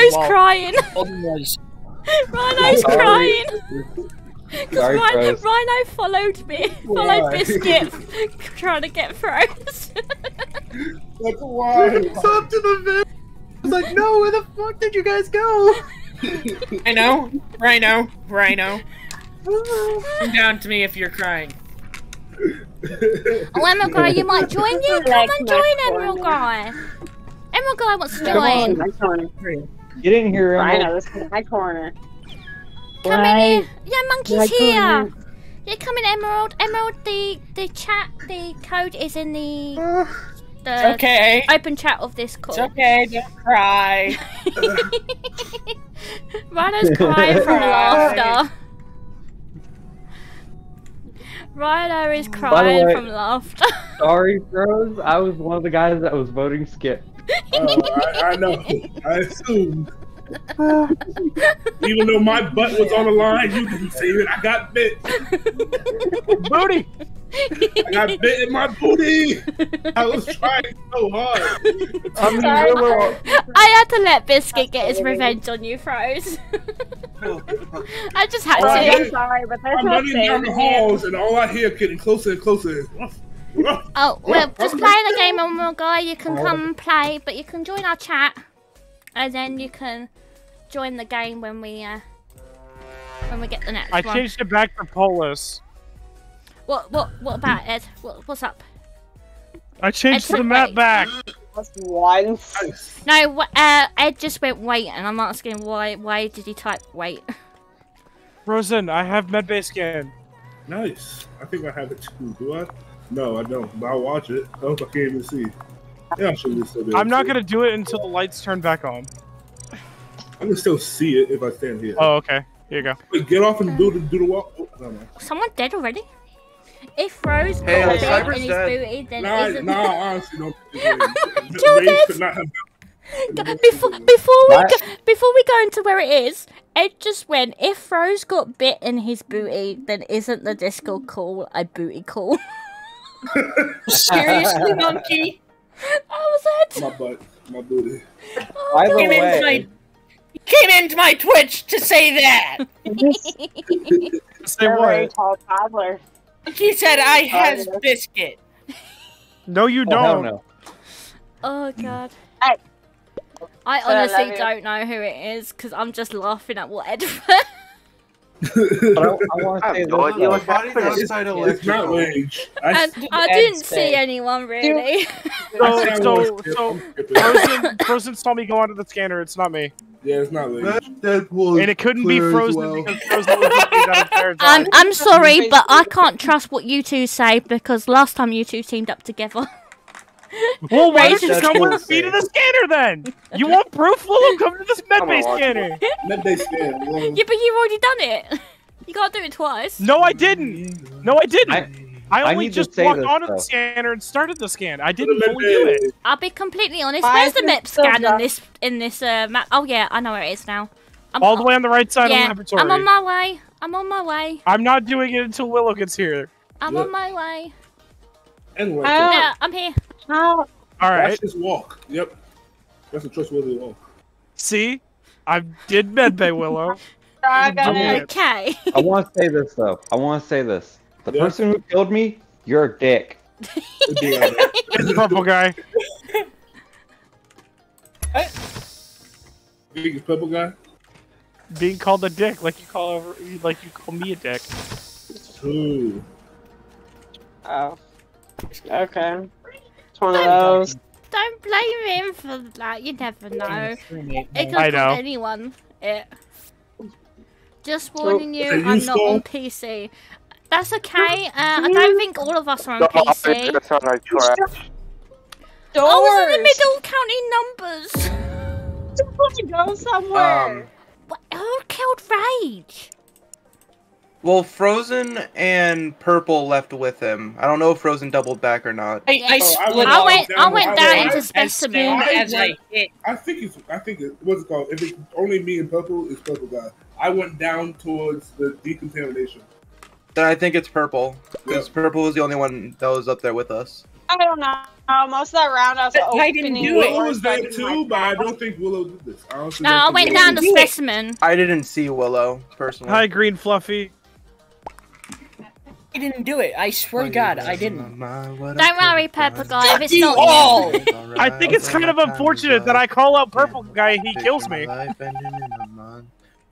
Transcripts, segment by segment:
Rhyno's while crying. Oh Golden. Rhyno's Sorry. crying. Because Rhyno, Rhyno followed me. Followed Biscuit trying to get froze. That's why. Up to the vent. I was like, no, where the fuck did you guys go? Rhyno, Rhyno, Rhyno. Come down to me if you're crying. oh, Emerald Guy, you might join you. Come and join Emerald Guy. Emerald Guy wants to Come join. On. My corner. You didn't hear him. Rhyno, this is my corner. Come in here. Yeah, monkey's Like, here. um, Yeah, come in, Emerald. Emerald, the the chat, the code is in the the Okay. open chat of this call. It's okay, don't cry. Rhyno's crying from laughter. Rhyno is By crying way- from laughter. Sorry, Rose. I was one of the guys that was voting skip. Oh, I, I know. I assumed. Even though my butt was on the line, you didn't see it. I got bit. Booty. I got bit in my booty. I was trying so hard. I mean, Sorry. Willow, I had to let Biscuit get his revenge on you, Froze. I just had Right. I'm to. sorry, but there's I'm running down the halls, and all I hear getting closer and closer is. "Ruff, ruff." Oh, we're just playing a game on Real Guy. You can come and play, but you can join our chat, and then you can join the game when we uh when we get the next I one. changed it back to Polus. What what what about Ed? What, what's up? I changed Ed, the map wait. back. Just once. No, uh, Ed just went wait, and I'm asking why. Why did he type wait? Rosen, I have medbay scan. Nice. I think I have it too. Do I? No, I don't. But I'll watch it. I hope I can't even see. Yeah, I should still be able I'm not gonna do it until the lights turn back on. I can still see it if I stand here. Oh, okay. Here you go. Wait, get off and do the do the walk. Oh, no, no. Someone dead already? If Rose Hey, got a bit Cyber's in his booty, then Nah, isn't nah, I honestly don't. Kill Rage this. could not have before before we go, before we go into where it is, Ed just went. If Rose got bit in his booty, then isn't the disco call a booty call? Seriously, monkey? that was it. my butt, my booty. Oh, by the Came into my you came into my Twitch to say that. Say They're very what? tall toddler. He said I has biscuit. No, you oh, don't. no. oh god. Hey. I So I honestly love don't know who it is because I'm just laughing at what Ed. But I, I want to say no idea though. what outside It's not electrical. I, and I didn't say. see anyone really. So, I said I so, so, Frozen, Frozen saw me go onto the scanner. It's not me, Yeah, it's not rage. That Deadpool. and it couldn't be Frozen well. because Frozen was looking at a fair I'm. I'm sorry, but I can't trust what you two say because last time you two teamed up together. Well, why don't you is come with the cool. feet of the scanner then? You want proof? Well, come to this Come medbay scanner. Let they stand. Yeah, but you've already done it. You gotta do it twice. No, I didn't. No, I didn't. I- I, I only need to just walked this, onto though. the scanner and started the scan. I didn't let fully do it. I'll be completely honest. Why Where's the it map scan in this in this uh, map? Oh yeah, I know where it is now. I'm All the way on the right side of the laboratory. I'm on my way. I'm on my way. I'm not doing it until Willow gets here. I'm Yep. on my way. Anyway, Oh. Yeah, I'm here. How? All watch right. this walk. Yep. That's a trustworthy walk. See, I did medbay Willow. I got it. Okay. I want to say this though. I want to say this. The Yeah. person who killed me, you're a dick. It'd be alright. The purple guy. Big purple guy. Being called a dick, like you call over, like you call me a dick. Ooh. Oh. Okay. It's one of those. Don't blame him for that. You never know. It could I be know. anyone. It. Just warning you, I'm not on PC. That's okay. Uh, I don't think all of us are on PC. That sound like trash. I was in the Doors. middle counting numbers. to go somewhere. Um, What? Who killed Rage? Well, Frozen and Purple left with him. I don't know if Frozen doubled back or not. I, I Oh, I split went I went. I down- went down into I- as specimen. soon as I hit. I think it's. I think it. What's it called? If it's only me and purple, it's purple guy. I went down towards the decontamination. Then I think it's Purple because Purple was the only one that was up there with us. I don't know. Oh, most of that round I was I- I didn't opening do it. Willow was there too, my but I don't think Willow did this. I don't think No, I went Willow. down to Do it. specimen. I didn't see Willow personally. Hi, Green Fluffy. I didn't do it. I swear to God, I didn't. Don't worry, Purple Guy, if it's you not all! you. I think it's kind of unfortunate that I call out Purple Guy and he kills me.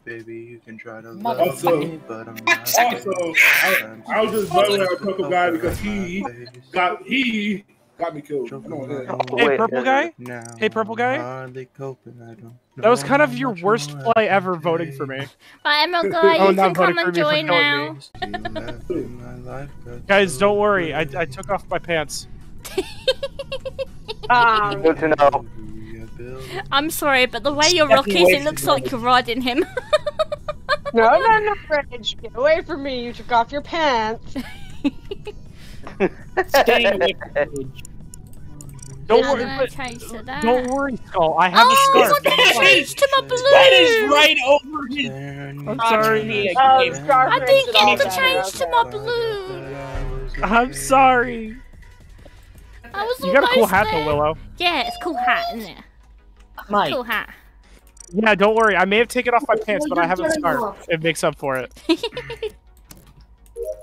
Baby, you can try to Mother- love me, but I'm not. Also, I, I was just bugging out Purple Guy because he got he got me killed. I don't want. Hey, Purple Guy? Now Hey, Purple Guy? I'm coping, I don't That was kind of your worst play ever can voting for me. take. Right, Emerald Guy, Oh, you not can voting come for and join now. Still left in my life, got Guys, don't worry. I, I took off my pants. Um, Good to know. I'm sorry, but the way you're rocking, it looks like you're riding him. no, no, no, Rich, get away from me. You took off your pants. Staying away from the Don't I'm worry. but- that. Don't worry, Skull. I have Oh, a look scarf. at that change to my blue. That is right over his. I'm sorry. Oh, Scarf I didn't Ridge get and to all change to my blue. I'm sorry. I was You got a cool hat there. though, Willow. Yeah, it's a cool hat, isn't it? Mike, Cool hat. Yeah, don't worry. I may have taken off my pants, but I have a scarf. It makes up for it.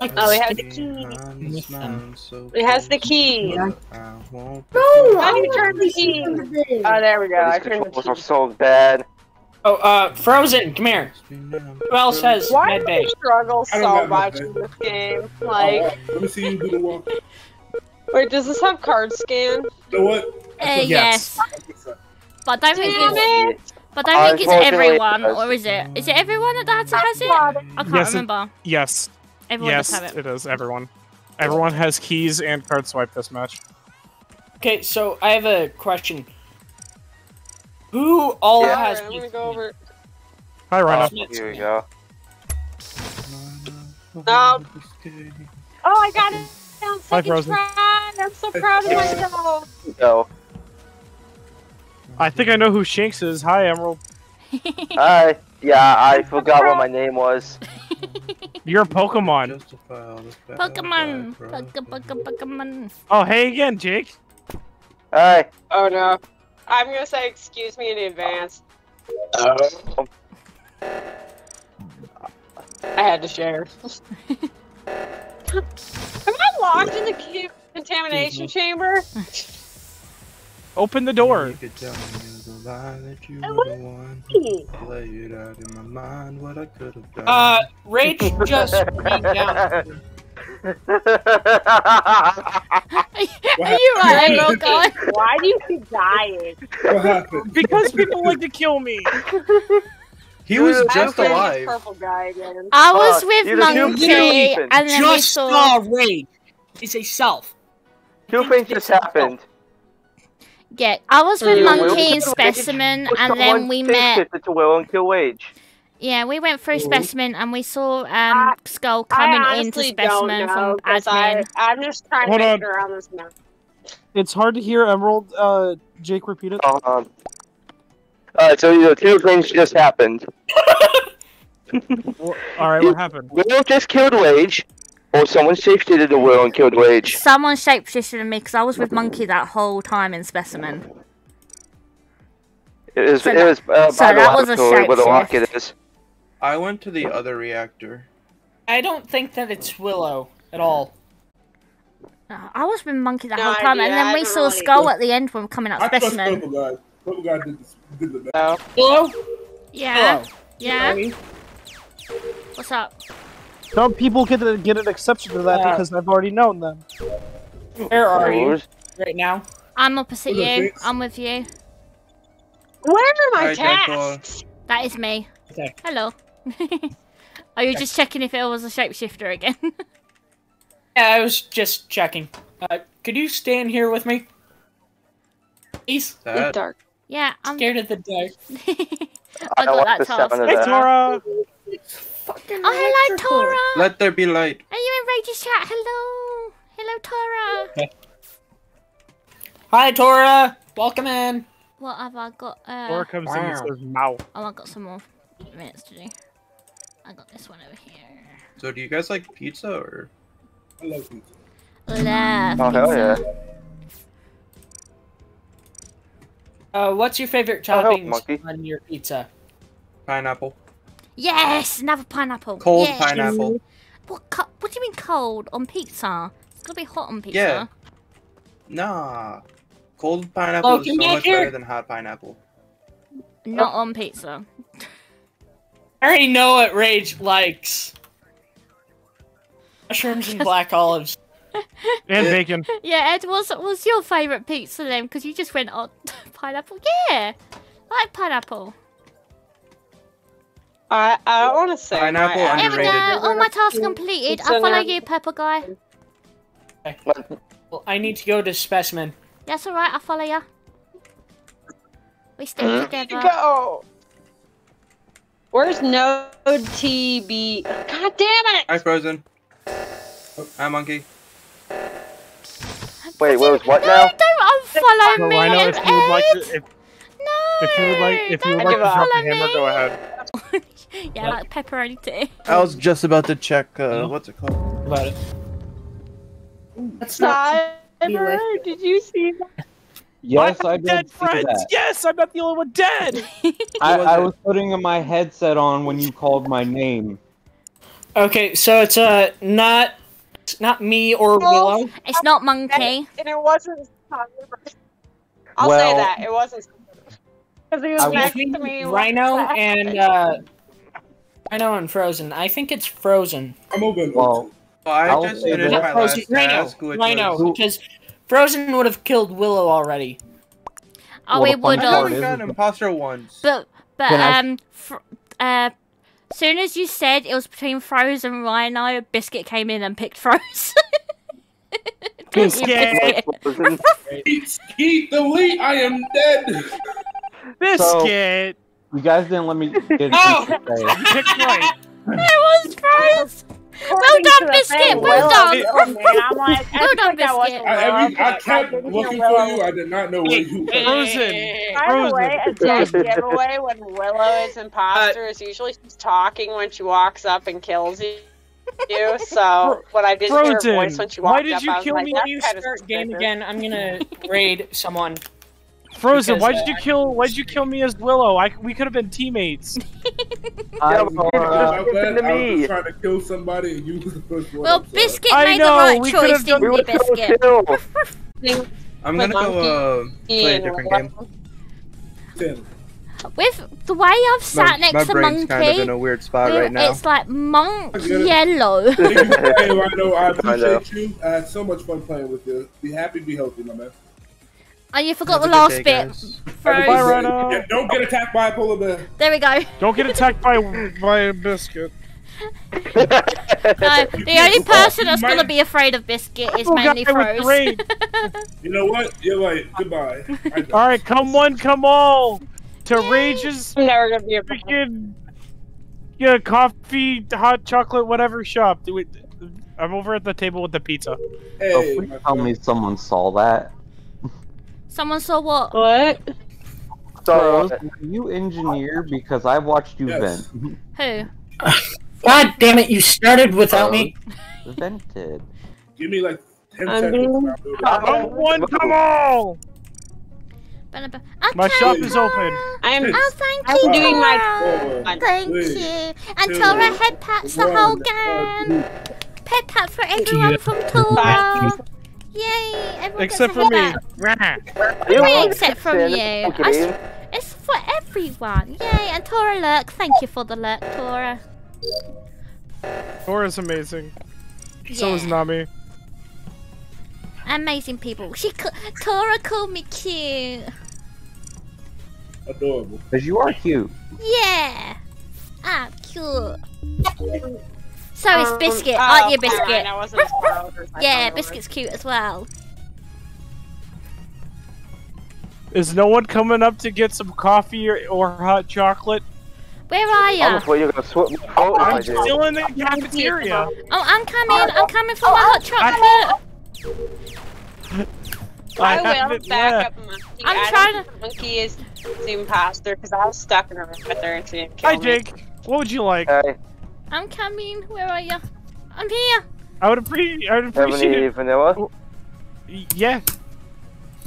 Oh, we have the key. It has the key. No, How do you turn the key? Oh, there we go. I These turned the controls are key. so bad. Oh, uh, Frozen, come here. Who else has Why med do bay? you struggle I don't so much med in this game? Like, let me see you do the walk. wait, does this have card scan? You know what? Uh, yes. Yes. But I think Damn it's, it! but I think it's everyone, or is it? Is it everyone that has, has it? I can't Yes, it- remember. Yes. Everyone yes, does have it. it is. Everyone. Everyone has keys and card swipe this match. Okay, so I have a question. Who all Yeah. has Alright, I'm gonna go over. Hi, Rhyno. Oh. Here we go. No. Oh, I got it down Hi, second try. I'm so proud of myself. Go. I think I know who Shanks is. Hi, Emerald. Hi. Yeah, I forgot what my name was. You're a Pokemon. Pokemon. Poke, poke, Pokemon. Oh, hey again, Jake. Hi. Oh no. I'm gonna say excuse me in advance. I had to share. Am I locked in the cu- contamination chamber? Open the door. You could tell me the lie that you I were the one to play it out in my mind what I could have done. Uh, Rach just screamed down. Are you right, Emerald Guy? Why do you keep dying? What happened? Because people like to kill me. he was Dude, just I'm alive. Purple guy again. I was Fuck, with you're the new Monkey, and then we Just saw. saw Rage. It's a self. Two things just happened. Yeah, I was with. Monkey and Will Specimen, Push and then we met. to Will and kill Wage. Yeah, we went through Mhm. Specimen, and we saw um I- Skull I coming into honestly don't Specimen know, from 'cause I, admin. I'm just trying Hold to on. make around this map. It's hard to hear Emerald. Uh, Jake, repeat it. Um. Alright, so you know, two things just happened. All right, what happened? Will just killed Wage, or someone shifted to Will and killed Wage. Someone shapeshifted me because I was with Monkey that whole time in Specimen. It was, So it was uh, so by the that was a laboratory where the shapeshift. is. I went to the other reactor. I don't think that it's Willow at all. No, I was with Monkey that No whole time, and then we saw know Skull anything. at the end when we're coming out I Specimen. Purple Guy. Purple Guy did, this, did the best. So, Willow? Yeah, Willow. yeah. What's up? Some people get a, get an exception to that Yeah. because I've already known them. Where are you right now? I'm opposite you. fix? I'm with you. where are my Hi, Deadpool. tasks? That is me. Okay. Hello. Are you just checking if it was a shapeshifter again? Yeah, I was just checking. Uh, could you stand here with me? Please? It's dark. yeah, I'm. Scared of the dark. I I got that the task. Hey, that. Tora. Oh, hello, Tora. let there be light. Are you in Rage's chat? Hello. Hello, Tora. Hi, Tora. Welcome in. What have I got? Uh, Tora comes in and Wow. says, "Mow." oh, I got some more minutes to do. I got this one over here. So do you guys like pizza or? I love pizza. Love Oh, hell pizza. Uh, what's your favorite Oh, help, toppings monkey. on your pizza? Pineapple. Yes, another pineapple. Cold yeah. pineapple. What? Co- what do you mean cold on pizza? It's gonna be hot on pizza. Yeah. Nah. Cold pineapple Oh, is so much hear- better than hot pineapple. Not on pizza. I already know what Rage likes. Mushrooms and black olives. And bacon. Yeah, Ed, what's what's your favourite pizza then? Because you just went on pineapple. Yeah, I like pineapple. I I don't want to say Pineapple my There we go. All my tasks completed. Pizza I follow you, pepper guy. Well, I need to go to specimen. That's all right. I follow you. We stick You together. go. Where's Node TB? God damn it! Hi, Frozen. Oh, hi, Monkey. Wait, what was what no, now? don't unfollow No, me, I know Ed. if you would like to, if, No. if you would like, if you would don't like to drop follow the hammer, me. go ahead. yeah, like pepperoni too. I was just about to check, uh, what's it called? About it. That's not. Cyber, did you see that? Yes, I I did dead see friends. that. Yes, I'm not the only one dead. I, was I was putting my headset on when you called my name. Okay, so it's uh not it's not me or Well, Willow. It's not monkey. And it wasn't Cyber. I'll Well- say that. It wasn't Because he was I- next Between to me. Rhyno and uh Rhyno and Frozen. I think it's Frozen. I'm open. Well, Well, I I'll just say finished that- my Frozen. last Rhyno. task, which Rhyno. was... Because Frozen would have killed Willow already. Oh, Well, we the fun would I part have. haven't is- got an imposter once. But but um, fr- uh, soon as you said it was between Froze and Rhyno, Biscuit came in and picked Froze. Didn't you, Biscuit. Biscuit? Heat, heat, delete. I am dead. Biscuit. You guys didn't let me get Oh! anything to right. It was Froze. Well done, Biscuit. Well done. I'm like, I Well done, think that wasn't Biscuit. I, I, mean, I kept didn't looking for you. I did not know where you were. Frozen. By the way, a dead giveaway when Willow is imposter uh, is usually she's talking when she walks up and kills you. You so when I didn't hear her voice when she why walked did up, you I was kill like, me that's When you kind of start game again, I'm gonna raid someone. Frozen. Because, Why did uh, you kill? Why did you kill me as Willow? I we could have been teammates. I, Yeah, uh, but- My Listen bad. to I was just trying to kill somebody, and you was the first one. Well, Biscuit I made know, the right we choice, have done- didn't We he, were so Biscuit? I'm gonna go, uh, play a different game. Ten. With the way I've sat My, next my to brain's kind of in Monkey, a weird spot we- right now. it's like monk I get it. yellow. Thank you Rhyno. I I appreciate you. I had so much fun playing with you. Be happy, be healthy, my man. Oh, you forgot the last day, bit. guys. Froze. Bye, Rhyno. Yeah, don't get attacked by a polar bear. There we go. Don't get attacked by by a biscuit. No, the only oh, person that's gonna be afraid of Biscuit is Oh, mainly guy Froze. You know what? You're right. Goodbye. All right, come one, come all to Rage's I'm never gonna be a freaking yeah coffee, hot chocolate, whatever shop. Do it. I'm over at the table with the pizza. Hey, oh, please tell me someone saw that. Someone saw what? What? So, Rose, you engineer? Because I watched you Yes. vent. Who? God damn it! You started without me. Vented. Give me like 10 I'm seconds. being- and I'll do it. Come one, come all. Ba-da-ba- My shop is open. I'm Oh, thank I'm you. doing my- Four, Thank three, you. And two, Tora head pats the whole one. gang. Uh, Pet pat for everyone from Tora. Bye. Yay! Everyone Except gets for me. head pat. Rah. What do you mean except from Stand you? I s- It's for everyone. Yay! And Tora lurk. Thank you for the lurk, Tora. Tora's amazing. So is Nami. Amazing people. She ca- Tora called me cute. Adorable. Because you are cute. Yeah. I'm cute. So is Um, Biscuit, oh, aren't you, alright, Biscuit? I wasn't spoiled or something. Yeah, Biscuit's cute as well. Is no one coming up to get some coffee or, or hot chocolate? Where are I'm ya? afraid you're gonna swip my throat I I'm do. still in the cafeteria. Oh, I'm coming. I'm coming for my hot chocolate. I, haven't will back left. up Monkey. I'm I trying don't think Monkey is the imposter because I was stuck in a room with her and she didn't kill Hi, me. Jake. What would you like? Okay. I'm coming. Where are you? I'm here. I would appreciate. I would appreciate. Have any appreciate. vanilla? Oh, yeah.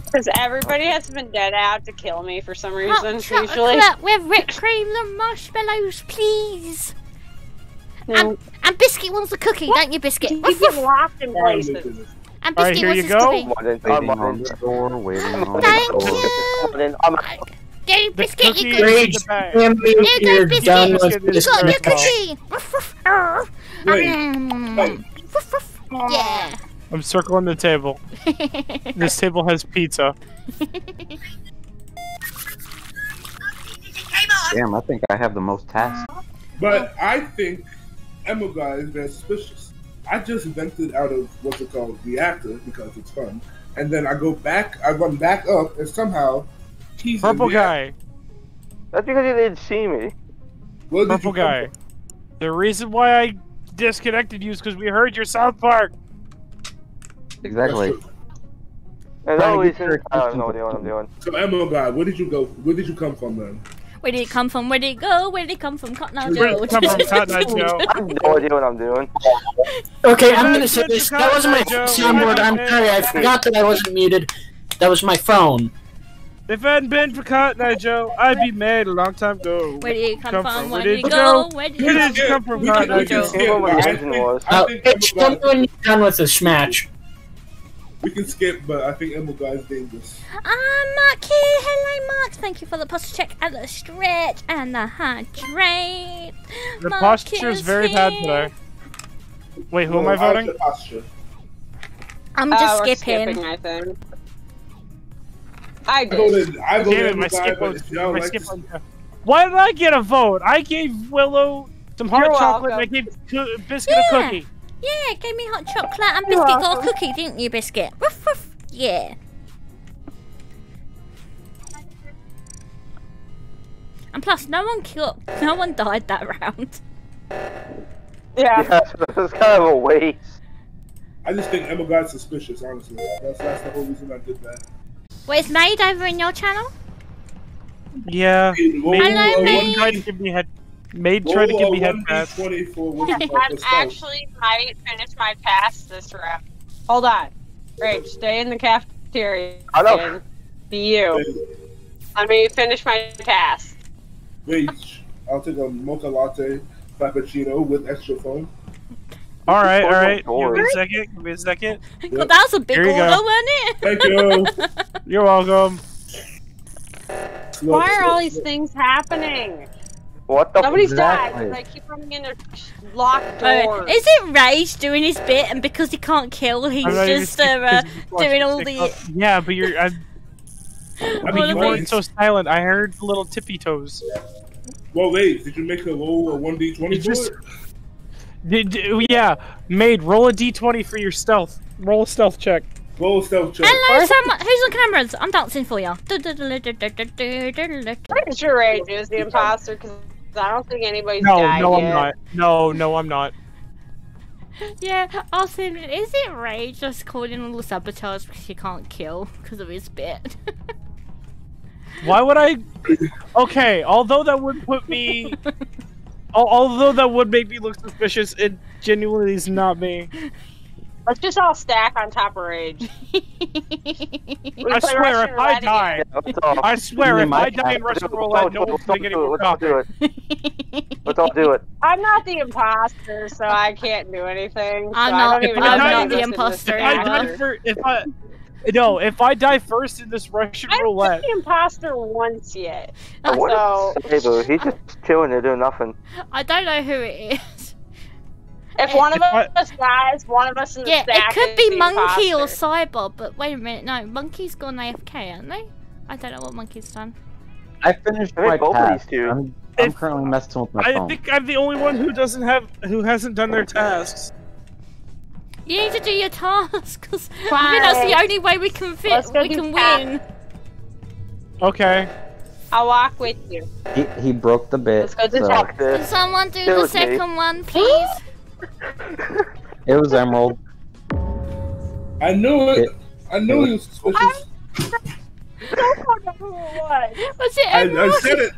Because everybody has been dead out to kill me for some reason, Hot usually. chocolate with whipped cream and marshmallows, please. And, and Biscuit wants a cookie, don't you, Biscuit? You get locked in places. And Alright, Biscuit here wants you his go. cookie. I'm in, Waiting I'm on the door, waiting on Thank the door. you. I'm in. I'm The Biscuit, cookie you is got, in Rage, the bag. Stand me Here if you go, Biscuit. done with this is you got your cookie. Ruff. Yeah. I'm circling the table. This table has pizza. Damn, I think I have the most tasks. But I think Emma guy is very suspicious. I just vented out of what's it called, reactor, because it's fun. And then I go back, I run back up, and somehow he's Purple in guy. That's because you didn't see me. Where Purple guy. from? The reason why I disconnected you is because we heard your South Park. Exactly. That's. And always I have no attention. idea what I'm doing. So Emma guy, where did you go? Where did you come from then? Where did it come from? Where did it go? Where did it come from? Cotton Eye Where did it come from, Cotton Eye Joe? I have no idea what I'm doing. Okay, I'm gonna say this. That wasn't my soundboard. I'm sorry. I forgot that I wasn't muted. That was my phone. If it hadn't been for Cotton Eye Joe, I'd be mad a long time ago. Where did it come, Come from? from- Where where did did it it go? go? Where did Where it did go? come from, Cotton Eye Joe? skip. What but my I vision think, was. I Uh, think it's Emma tell me when you're done with this match. we can skip, but I think Emma guy is dangerous. Ah, Mark here. Hello, Mark. Thank you for the posture check and the stretch and the hydrate. The Mark posture is very bad today. Wait, who am I voting? I'm Oh, just we're skipping. I think. I I voted, I Damn it, my skip vote. My like skip to- vote. Why did I get a vote? I gave Willow some hot You're chocolate and I gave Co- Biscuit a Yeah. cookie. Yeah, gave me hot chocolate and You're biscuit got a cookie, didn't you, biscuit? Ruff, ruff. Yeah. And plus, no one killed, no one died that round. Yeah. Yeah, so was kind of a waste. I just think Emma got suspicious, honestly. That's, that's the whole reason I did that. Wait, it's made over in your channel? Yeah. Roll Maid, Hello, a Maid. Maid tried to give me head. Maid tried to give me head pats. 1d20 for what's it called, I for stealth. actually might finish my pass this round. Hold on. Rage, stay in the cafeteria. I know. Be you. Let me finish my pass. Wait, I'll take a mocha latte frappuccino with extra foam. All right, all right. Give Lord. me a second. Give me a second. God, that was a big Here order, go. wasn't it? Thank you. You're welcome. Why are all these things happening? What the Nobody's Exactly. died. 'cause I keep running in their locked doors. is it Rage doing his bit, and because he can't kill, he's I'm not even just uh, uh, skip- 'cause you watched doing all stick the. up. Yeah, but you're. I, I mean, you you weren't so silent. I heard the little tippy toes. Well, wait, did you make a roll a 1d20 just- it? Did, did- yeah, maid. Roll a d20 for your stealth. Roll a stealth check. Roll a stealth check. Hello, someone. Who's on cameras? I'm dancing for you. Pretty sure Rage is the imposter because I don't think anybody's No, died no, yet. I'm not. No, no, I'm not. Yeah, Austin, is it Rage just calling all the sabotage because he can't kill because of his bit? Why would I? Okay, although that would put me. al- Although that would make me look suspicious, it genuinely is not me. Let's just all stack on top of Rage. I swear, if I die, Yeah, let's all, I swear, if I die in cat- Russian let's roulette, no do it, one's let's all gonna get do any it, let's all do it. Let's all do it. I'm not the imposter, so I can't do anything. I'm I not- don't even I'm not the in imposter If I either. die for, if I, no, if I die first in this Russian I haven't roulette, the imposter once yet. So is Cyber? He's just chilling there doing nothing. I don't know who it is. if one of If I- us dies, one of us in the Yeah, it could be the Monkey or imposter. Cyber, but wait a minute, no, Monkey's gone AFK, aren't they? I don't know what Monkey's done. I finished I my both task. of these 2 I'm, I'm If- currently messing with my I phone. think I'm the only one who doesn't have, who hasn't done their tasks. You need to do your task, because I think that's the only way we can fit, Let's go we can tasks. win. Okay. I'll walk with you. He, he broke the bit. Let's go to so talk. Can someone do It the was me. second one, please? it was Emerald. I knew it. It- I knew it he was suspicious. don't know who it was. Was it I, I said it.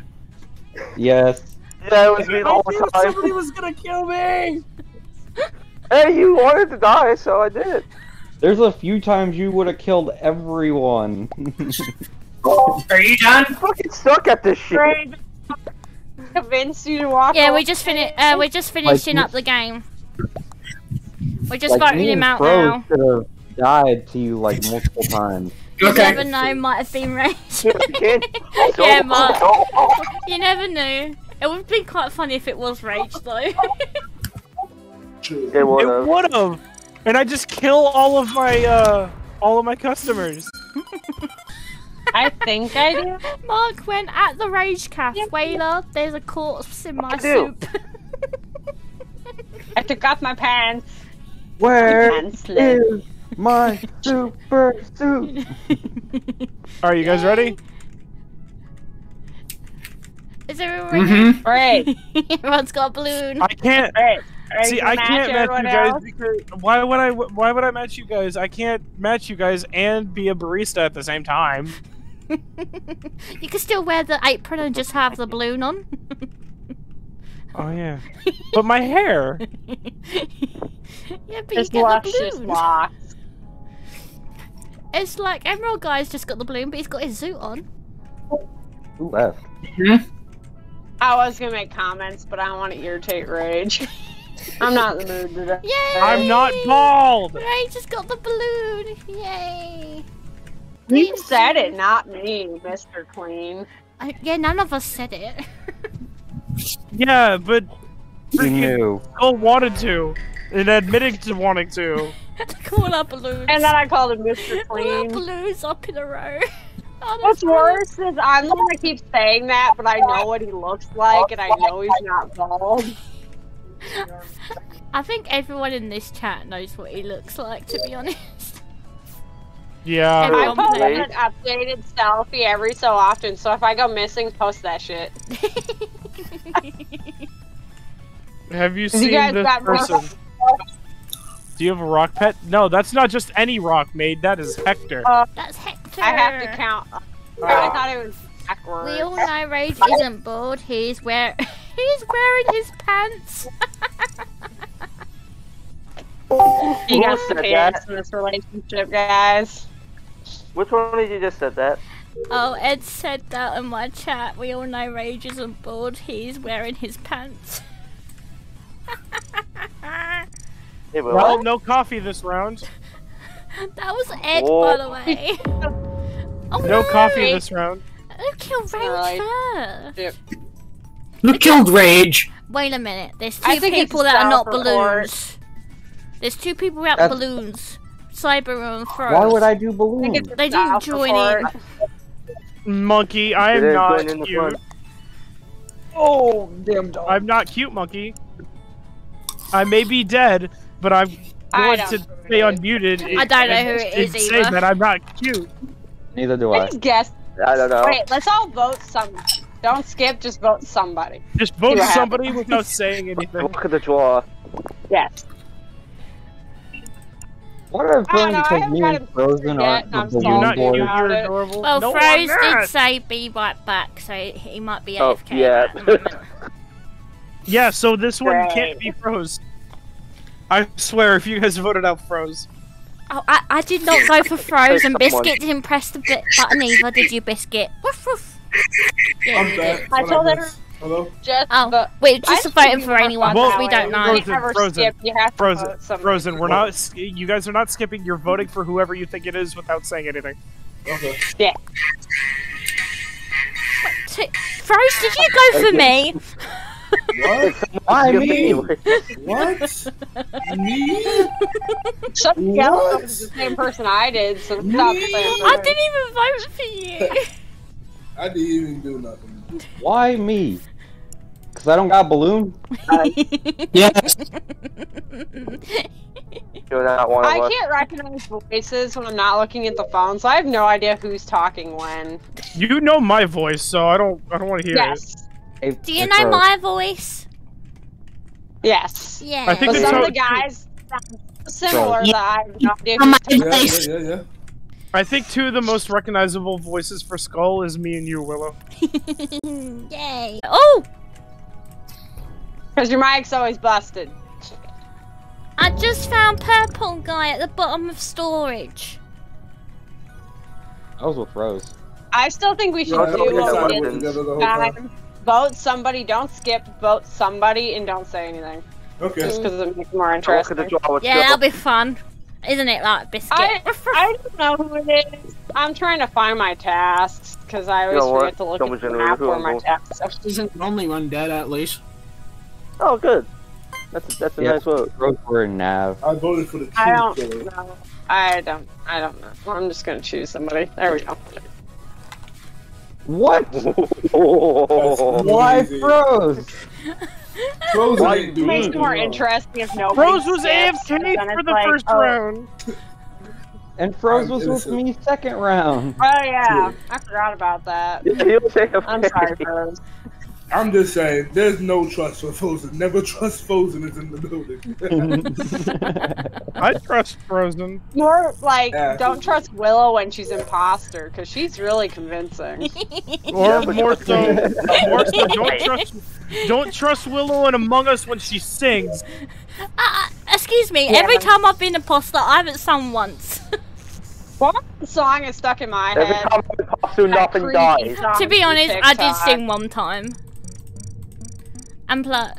Yes. Yeah, it was me the I whole time. somebody was gonna kill me. Hey, you wanted to die, so I did. There's a few times you would have killed everyone. Are you done? fucking stuck at this shit. Great. Convinced you to walk Yeah, off. we just finished. Uh, we're just finishing me- up the game. We're just like, voting me him and out Froze now. could have died to you like multiple times. You Okay. never know, might have been rage. Yeah, Mark. You never knew. It would be quite funny if it was rage, though. It It would would have, and I just kill all of my uh all of my customers. I think I do. Mark went at the rage calf. Whaler, there's a corpse in my I soup. I took off my pants. Where Pants slip. is my super soup? Are you guys ready? Is everyone ready? Mm-hmm. Right. Everyone's got a balloon. I can't. Right. Ready See, I can't match you guys else? because why would I? Why would I match you guys? I can't match you guys and be a barista at the same time. you can still wear the apron and just have the balloon on. Oh yeah, but my hair. yeah, but you It's get the balloon. locks. It's like Emerald Guy's just got the balloon, but he's got his suit on. Who left? Hmm? I was gonna make comments, but I don't want to irritate Rage. I'm not in the mood today. Yay! I'm not bald. I just got the balloon. Yay! You said it, not me, Mr. Clean. Uh, yeah, none of us said it. Yeah, but You freaking knew. Cole wanted to, and admitting to wanting to. Call our balloons. And then I called him Mr. All our Clean. balloons up in a row. Oh, What's that's worse is I'm the one that keeps saying that, but I know what he looks like, and I know he's not bald. I think everyone in this chat knows what he looks like, to be honest. Yeah. I Everyone post an updated selfie every so often, so if I go missing, post that shit. Have you You seen guys this got person? Do you have a rock pet? No, that's not just any rock maid. That is Hector. Uh, That's Hector. I have to count. I thought it was backwards. We all know Rage isn't bald. He's wear he's wearing his pants. You got Who some pants in this relationship, guys. Which one did you just said that? oh, Ed said that in my chat. We all know Rage isn't bald. He's wearing his pants. Hey, but Well, no coffee this round. That was Ed, Whoa. by the way. oh no! No coffee this round. Who killed Rage Right. first? Who killed Rage? Wait a minute. There's two people that are not balloons. There's two people without That's- balloons. Cyber and Froze. Why would I do balloons? it's They didn't join in. Monkey, I am not in the cute. Oh, damn dog. I'm not cute, monkey. I may be dead, but I'm going to stay it is. unmuted. I don't know and- who it and is say that I'm not cute. Neither do I I. just guessed. I don't know. Wait, let's all vote somebody. Don't skip, just vote somebody. Just vote See somebody happens. without saying anything. Look at the draw. Yes. What if I don't know, I because haven't me and Frozen yet, aren't the I'm You're sorry. not balloon cute, boys? you're Well, no, Froze did say be right back, so he might be Oh, AFK yeah. at the moment. Yeah, so this one Right. can't be froze. I swear, if you guys voted out froze. Oh, I, I did not go for frozen. Biscuit didn't press the bit button either, did you, Biscuit? Woof woof. Yeah, I'm you back. I What told missed? everyone- Hello? Oh, just Oh, vote. wait, I just think voting for anyone Well, because we don't know. You Frozen, Frozen. skip, you have to Frozen. Frozen. We're not. You guys are not skipping. You're voting for whoever you think it is without saying anything. Okay. Yeah. T- Froze, did you go for me? What? Why Skip me? anyway. What? Me? Somebody else voted the same person I did, so it's not I didn't even vote for you. I didn't even do nothing. Why me? Cause I don't got balloon. Yes. You're not one I can't recognize voices when I'm not looking at the phone, so I have no idea who's talking when. You know my voice, so I don't. I don't want to hear it. Yes. Do you know Froze. my voice? Yes. Yeah. I think But it's some of the guys sound similar Yeah. that I have no idea my who's Yeah, yeah, yeah, yeah. I think two of the most recognizable voices for Skull is me and you, Willow. Yay. Oh, Because your mic's always busted. I just found purple guy at the bottom of storage. I was with Rose. I still think we should Yeah, do don't think what we did weapons. together the whole this time. time. Vote somebody, don't skip, vote somebody, and don't say anything. Okay. Just because it makes more I'll look at interesting. the draw with Yeah, Joe. that'll be fun. Isn't it, like biscuit? I, I don't know who it is. I'm trying to find my tasks because I always know forget to look Double at the generator, map who where my going. tasks are. Isn't the only one dead at least? Oh, good. That's a, that's a Yeah. nice vote. Rose were in Nav. I voted for the I don't know. I don't. I don't know. I'm just gonna choose somebody. There we go. What? Why Easy. Rose? Frozen Why ain't It doing makes it more interesting if nobody. Rose was skips, and AFK for the like, first oh, round. And Froze was with me second round. Oh yeah, I forgot about that. He was AFK. I'm sorry, Rose. I'm just saying, there's no trust for Frozen. Never trust Frozen is in the building. I trust Frozen. More like, Yeah. don't trust Willow when she's imposter because she's really convincing. Or more so, more so, don't trust, don't trust Willow in Among Us when she sings. Uh, excuse me, Yeah. every time I've been imposter, I haven't sung once. What song is stuck in my Every head? time I pass through, That nothing dies. to be from honest, I did sing one time. And plus,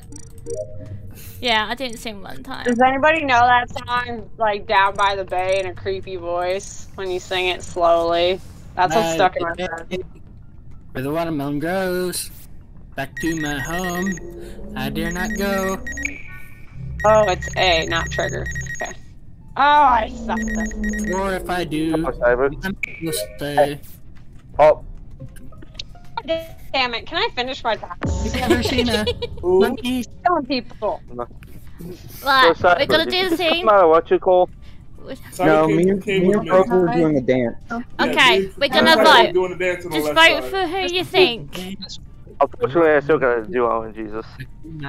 yeah, I didn't sing one time. Does anybody know that song, like Down by the Bay, in a creepy voice when you sing it slowly? That's what's Uh, stuck in my head. Where the watermelon grows. Back to my home. I dare not go. Oh, it's A, not trigger. Okay. Oh, I suck this. Or if I do, I'm will stay. Oh, Damn it! Can I finish my task? You ever seen a Ooh, monkey? Killing people. Right, so we're gonna do the same. thing. Come out what you call? sorry, no, me, and- came me with and Froze were doing a dance. Oh. Okay, me- we're gonna vote. Doing the dance on the Just left vote side. for who you think. Unfortunately, I still gotta do Owen Jesus.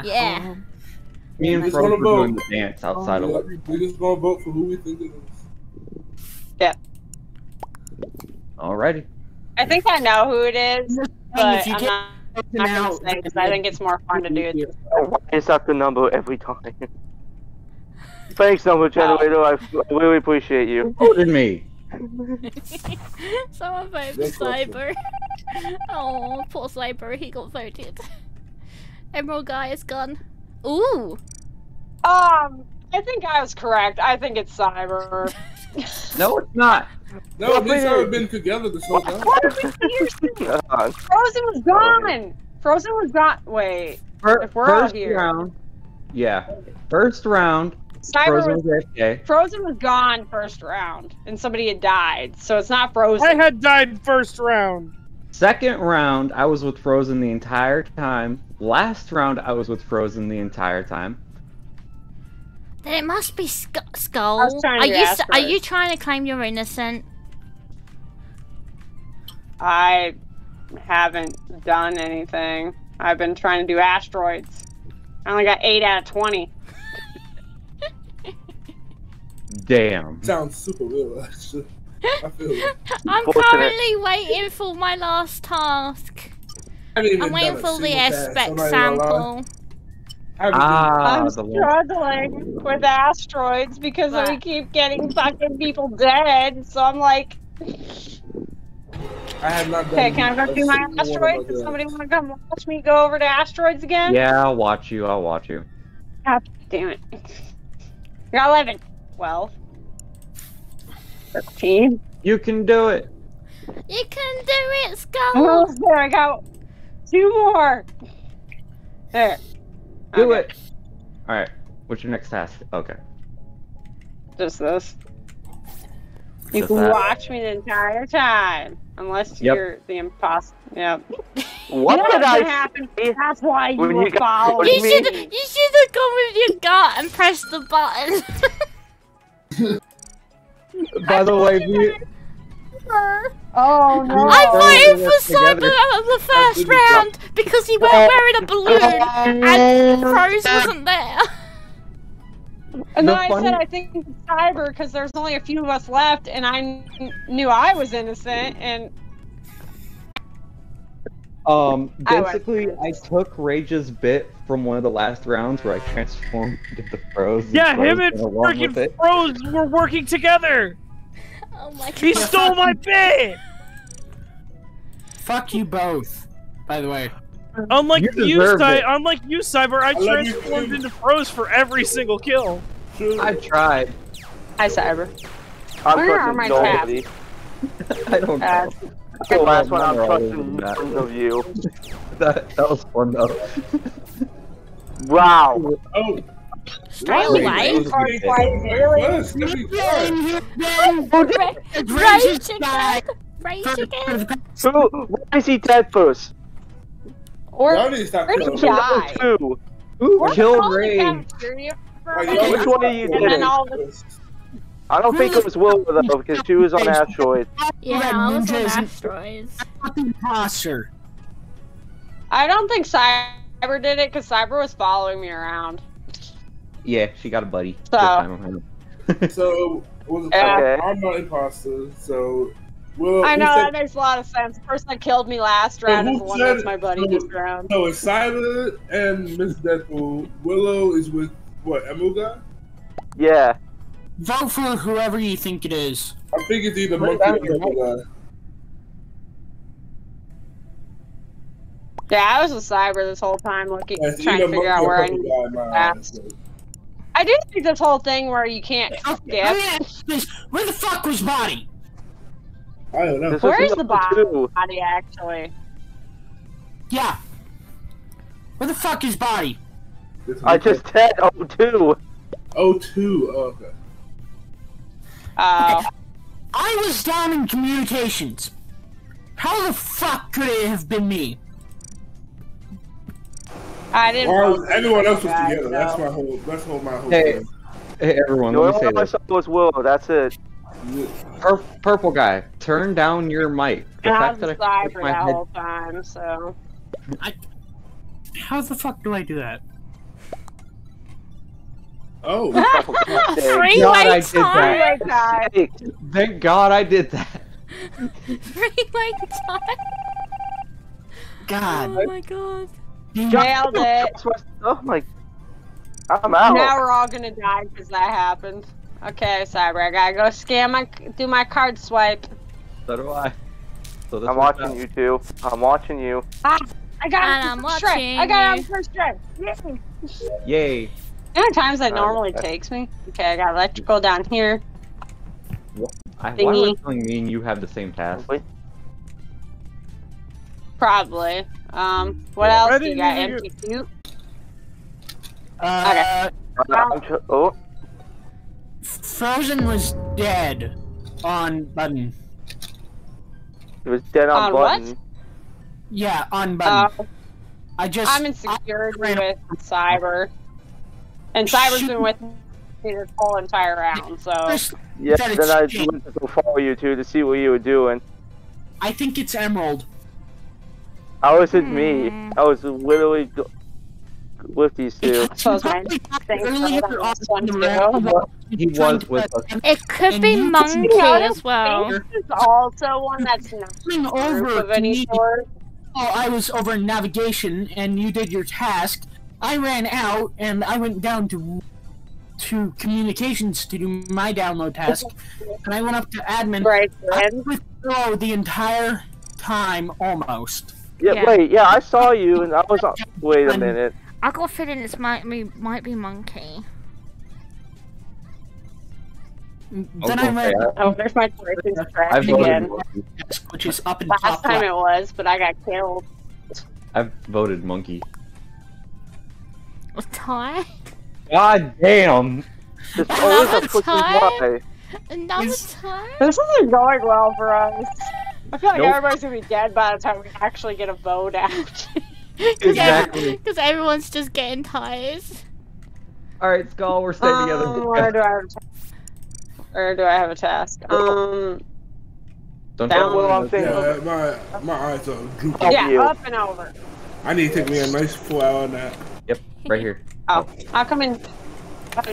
Yeah. Me and Just Froze wanna were doing vote. the dance outside of Yeah, what. we just gonna vote for who we think it is. Yeah. Alrighty. I think I know who it is, but if you I'm get not, not gonna out, say because I think it's more fun to do it. Why is that the number every time? Thanks, number generator. I, I really appreciate you. Voted me. Someone voted for Next question. Cyber. oh, poor Cyber, he got voted. Emerald guy is gone. Ooh. Um, I think I was correct. I think it's Cyber. No, it's not. No, me and Sarah have been together this whole time. What did we see? God. Frozen was gone. Frozen was gone. Wait, Fir- If we're all first here. round. Yeah. First round. Cyber Frozen was was AFK. Frozen was gone first round, and somebody had died. So it's not Frozen. I had died first round. Second round, I was with Frozen the entire time. Last round, I was with Frozen the entire time. Then it must be Sk- Skull. I was trying to are do you s- are you trying to claim you're innocent? I haven't done anything. I've been trying to do asteroids. I only got eight out of twenty. Damn. Sounds super real, actually. I feel it. I'm currently waiting for my last task. I haven't even I'm waiting for the single task, aspect I'm not even gonna lie. sample. I haven't Ah, I'm the one. struggling with asteroids because we keep getting fucking people dead. So I'm like, I have not okay, can I go a do my single one of asteroids? Does somebody want to come watch me go over to asteroids again? Yeah, I'll watch you. I'll watch you. God damn it. You're 11. 12. 13. You can do it. You can do it, Oh, Skull. there I go. Two more. There. Do Okay, it. All right. What's your next task? Okay. Just this. You Just can that. watch me the entire time. Unless Yep. you're the imposter. Yep. What That's did what I happened. say? That's why you When were you following You me- should you should have gone with your gut and pressed the button. By the way, we, Oh no. I voted Together. for Cyber out of the first round because he weren't wearing a balloon and Rose wasn't there. And then The I said I think cyber because there's only a few of us left, and I kn- knew I was innocent. And Um, basically, I took Rage's bit from one of the last rounds where I transformed into Froze. Yeah, Froze him and went along freaking. Froze were working together. Oh my god. He stole my bit. Fuck you both. By the way. Unlike You you, deserved Cy- it. unlike you, Cyber, I, love you transformed into Froze for every single kill. I tried. Hi, Cyber. I'm Where are my nobody. I don't Uh, know. The last one I'm Remember all trusting of that. none of you. That, that was fun though. Wow. Oh, Straight Really? away. yes, let me try. Rage again. Rage. Who? Why is he dead first? Or Y'all need to where'd he die? Two. Who We're killed calling the Rage? cafeteria for Like, a y'all minute, Which one of you and did it? all of a I don't think it was Willow though, because she was on asteroid. Yeah, Red I was on Ninja is- asteroids. Fucking imposter. I don't think Cyber did it because Cyber was following me around. Yeah, she got a buddy. So- Good time on her. So, was Yeah. Okay. I'm not imposter, so. Will, I know said- that makes a lot of sense. The person that killed me last round who is the one that's my buddy this round. So it's Silent and Miss Deadpool. Willow is with what? Emuga? Yeah. Vote for whoever you think it is. I think it's either What Monkey or about- Emuga. Yeah, I was with Cyber this whole time, looking, Yeah, it's trying to figure out where I Emuga need. in my that. eyes, so. I do think this whole thing where you can't Okay, skip. let me ask this. Where the fuck was Body? I don't know. This Where is the number body? two. Body actually. Yeah. Where the fuck is Body? I just said oh two. Oh, two. Oh, okay. Uh, I was down in communications. How the fuck could it have been me? I didn't. Or vote anyone else was guys, together. That's my whole. That's whole my whole Hey. thing. Hey everyone, The let me say one I this. saw was Willow. That's it. Pur- purple guy, turn down your mic. The I fact was that I Cyber my that head whole time, so. How the fuck do I do that? Oh, Freeway God, I did that. Freeway time. Hey, Thank God I did that. Freeway time. God. Oh my god. Nailed it. that's my I'm out. Now we're all gonna die because that happened. Okay, Cyber, I gotta go scan my, do my card swipe. So do I. So this I'm watching out. you two. I'm watching you. Ah, I got And him I'm for first try. I got him you. first try. Yay. Yay. How many times that Uh, normally okay. takes me? Okay, I got electrical down here. I, why am I Thingy. feeling me and you have the same task? Wait. Probably. Um, what else I do you got? even Empty suit? Uh, I'm oh, Frozen was dead on button. it was dead on, On what? Yeah, on Uh, button. I just. I'm in security ran- with Cyber. And Cyber's been with me this whole entire round, so. just- Yeah, That then I it's changed. went to follow you two to see what you were doing. I think it's Emerald. How was it me? Hmm. I was literally go- with these two. So it's my Probably thing earlier for on this one, in too. the round, He was with put us. It could be monkey as well. This is also one that's not coming over of to any sort. while I was over navigation and you did your task. I ran out and I went down to to communications to do my download task, and I went up to admin. Right, I was with Fro the entire time almost. Yeah, Yeah. wait, yeah, I saw you, and I was on. Wait a I'm- minute. I got a feeling this might be might be monkey. Then I I was gonna ran say, Oh, there's my choices I trash again. which is up in Last top time left. it was, but I got killed. I voted monkey. A tie? God damn. There's oh, always a Another fucking time? Another Is- tie? This isn't going well for us. I feel like Nope. everybody's gonna be dead by the time we actually get a vote out. Exactly. Because everyone's just getting ties. Alright, Skull, we're staying Um, together. where do I have a task? Where do I have a task? Um, Don't down- tell Well, I'm yeah, my my eyes are drooping. Yeah, you. up and over. I need to take me a nice four hour nap. Yep, right here. Oh, I'll come in.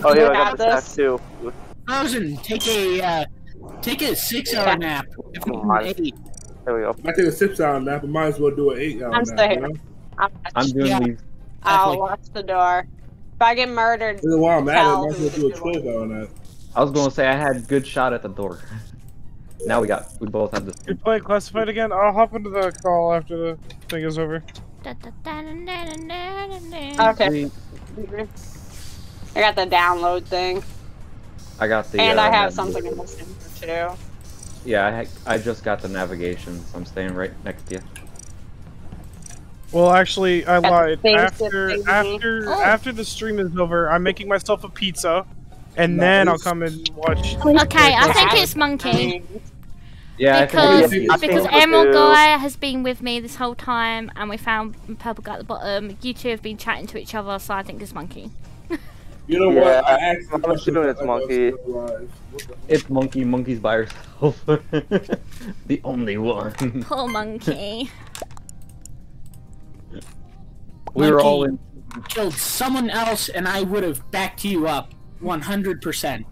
Oh yeah, I have got the task this. too. Frozen, take a uh, take a six-hour Yeah. nap. If Come you on. can eight. I There we go. I take a six hour nap, I might as well do an eight hour I'm nap. still You here. know? I'm, I'm doing Yeah. these. I'll Exactly. watch the door. If I get murdered, And while I'm at it, I might as well do a twelve hour nap. I was gonna say I had good shot at the door. Now we got we both have the You play classified again? I'll hop into the call after the thing is over. Okay. I got the download thing, I got the and uh, I have something else in here too. Yeah, I, I just got the navigation, so I'm staying right next to you. Well, actually, I Got lied. After after Oh. after the stream is over, I'm making myself a pizza, and then I'll come and watch. Okay, I think it's Monkey. Yeah, Because I I think think because Emerald. Guy has been with me this whole time, and we found Purple Guy at the bottom. You two have been chatting to each other, so I think it's Monkey. You know Yeah, what? I asked the I'm question, assuming it's monkey. wasn't realize. What the- it's monkey. Monkey's by herself. the only one. Poor oh, Monkey. we were all in. Killed someone else, and I would have backed you up 100%.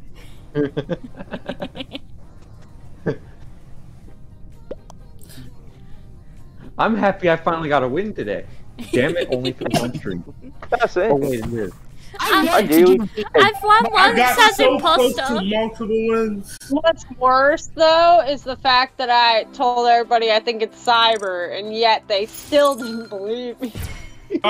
I'm happy I finally got a win today. Damn it, only for one stream. That's it. Oh wait, it is. I I wanted to do. do I've won I once got as so close imposter. multiple wins. What's worse though is the fact that I told everybody I think it's cyber, and yet they still didn't believe me. Uh,